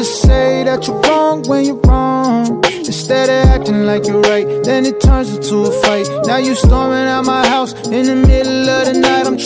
Just say that you're wrong when you're wrong. Instead of acting like you're right, then it turns into a fight. Now you storming out my house in the middle of the night. I'm